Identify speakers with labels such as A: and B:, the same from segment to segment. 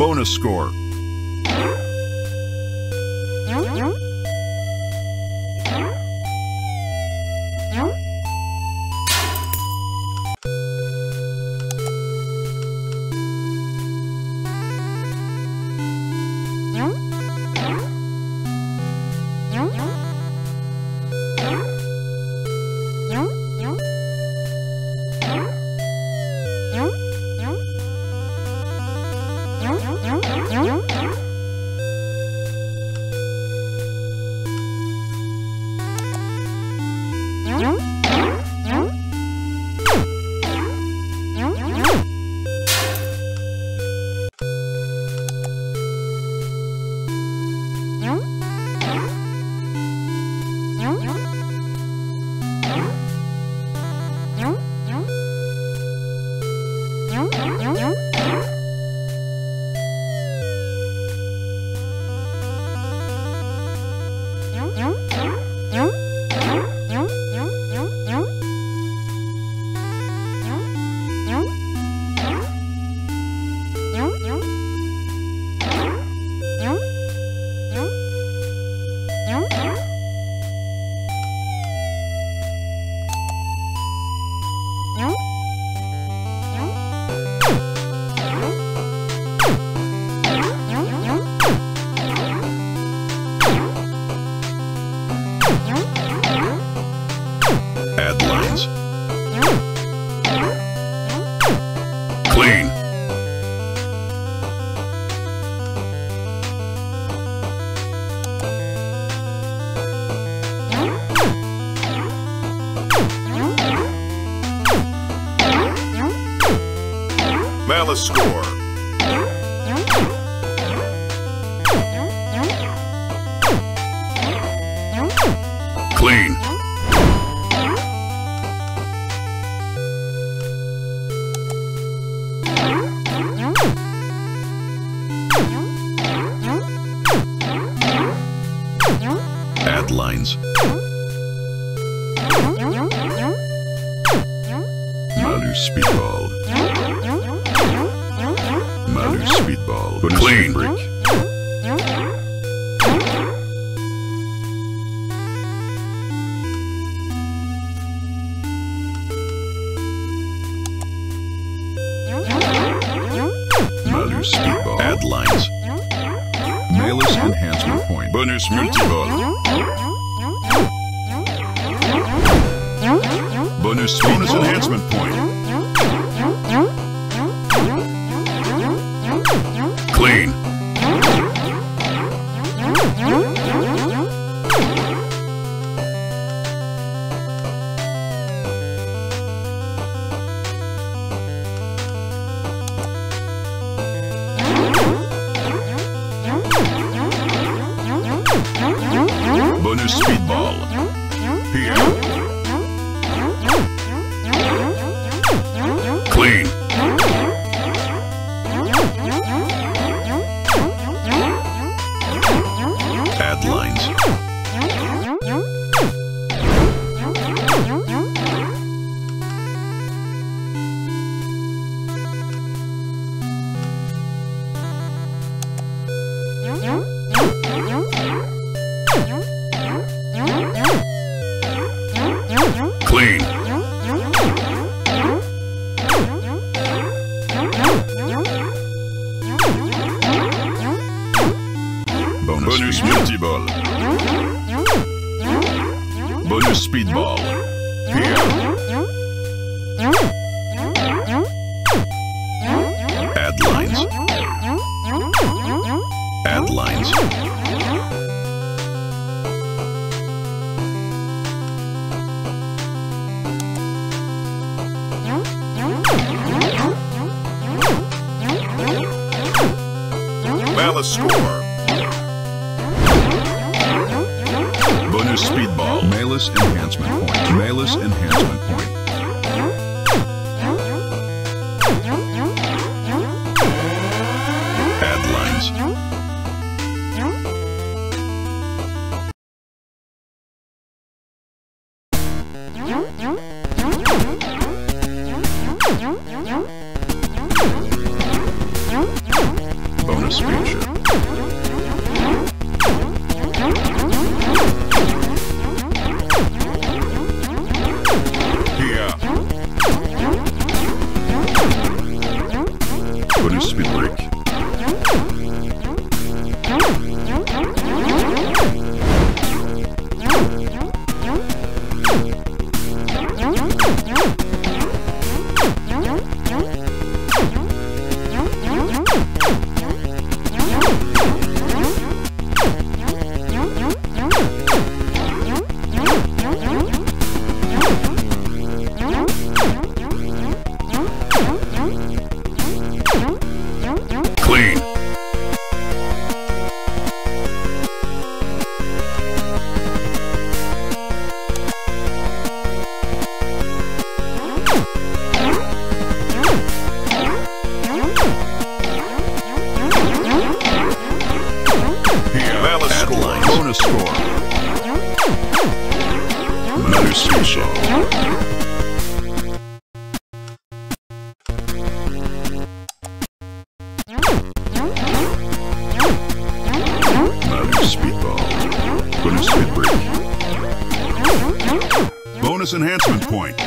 A: Bonus score. Malus score. Speedball. Clean. Malu speedball. Add lines. Malus enhancement point. Bonus multiball. Bonus bonus enhancement point. Bonus speedball. Here. Clean. Add lines. Clean. Add lines. Add lines. Malus score. Bonus speedball. Malus enhancement point. Malus enhancement point. Break. Bonus enhancement point.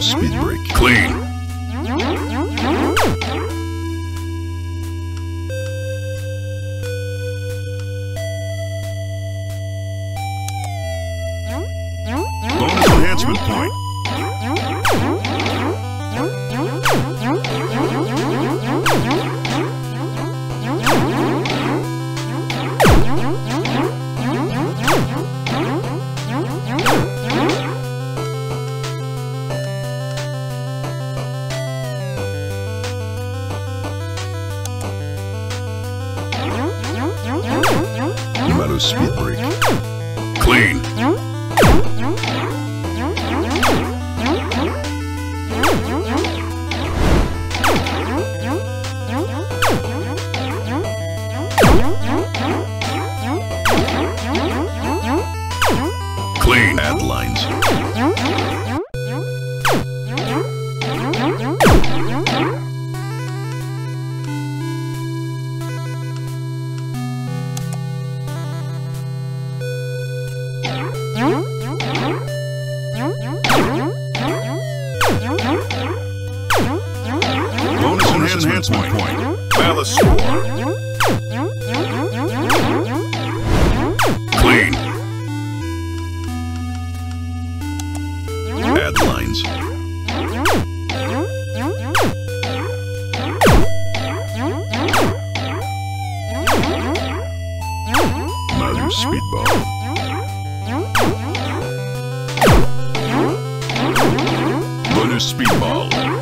A: speech Speedball. Bonus. Add